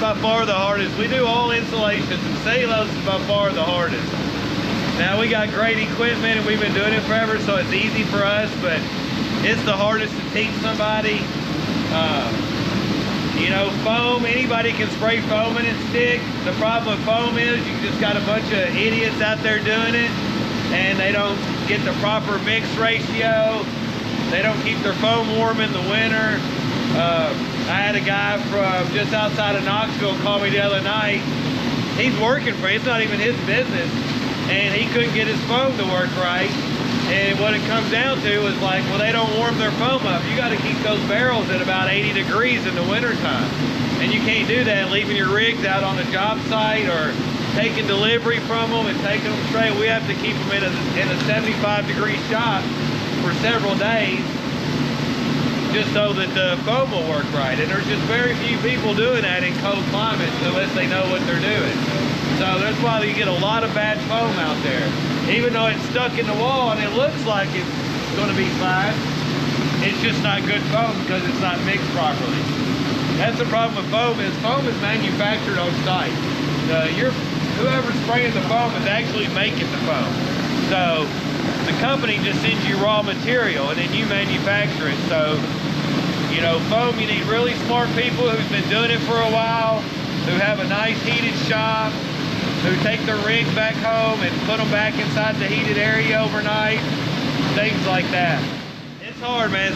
by far the hardest. We do all insulations and cellulose is by far the hardest. Now we got great equipment and we've been doing it forever, so it's easy for us, but it's the hardest to teach somebody. Uh, you know, foam, anybody can spray foam and it stick. The problem with foam is you just got a bunch of idiots out there doing it and they don't get the proper mix ratio. They don't keep their foam warm in the winter. Uh, I had a guy from just outside of Knoxville call me the other night. He's working for, it's not even his business and he couldn't get his foam to work right. And what it comes down to is like, well, they don't warm their foam up. You got to keep those barrels at about 80 degrees in the wintertime. And you can't do that leaving your rigs out on the job site or taking delivery from them and taking them straight. We have to keep them in a, in a 75 degree shop for several days just so that the foam will work right. And there's just very few people doing that in cold climates unless they know what they're doing. So that's why you get a lot of bad foam out there. Even though it's stuck in the wall and it looks like it's gonna be fine, it's just not good foam because it's not mixed properly. That's the problem with foam is foam is manufactured on site. Uh, you're, whoever's spraying the foam is actually making the foam. So the company just sends you raw material and then you manufacture it. So, you know, foam, you need really smart people who've been doing it for a while, who have a nice heated shop, who take their rigs back home and put them back inside the heated area overnight, things like that. It's hard, man.